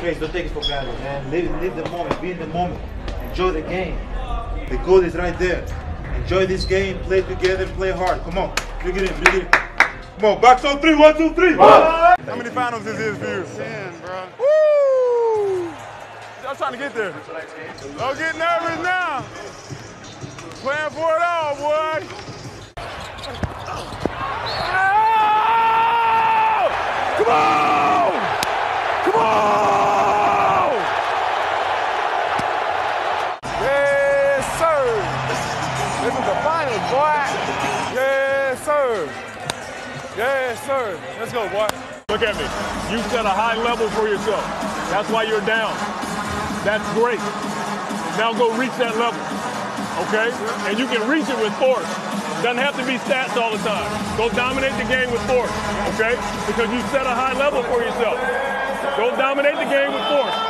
Guys, don't take it for granted, man. Live, live the moment, be in the moment, enjoy the game. The goal is right there. Enjoy this game, play together, play hard. Come on, bring it in, bring it in. Come on, Bucks on three, one, two, three. How many finals this is for you? Ten, bro. Woo! I'm trying to get there. Don't get nervous now. Playing for it all, boy. Oh! Come on! Come on! Yes, sir. This is the finals, boy. Yes, sir. Yes, sir. Let's go, boy. Look at me. You set a high level for yourself. That's why you're down. That's great. Now go reach that level. Okay? And you can reach it with force. Doesn't have to be stats all the time. Go dominate the game with force. Okay? Because you set a high level for yourself. Go dominate the game with force.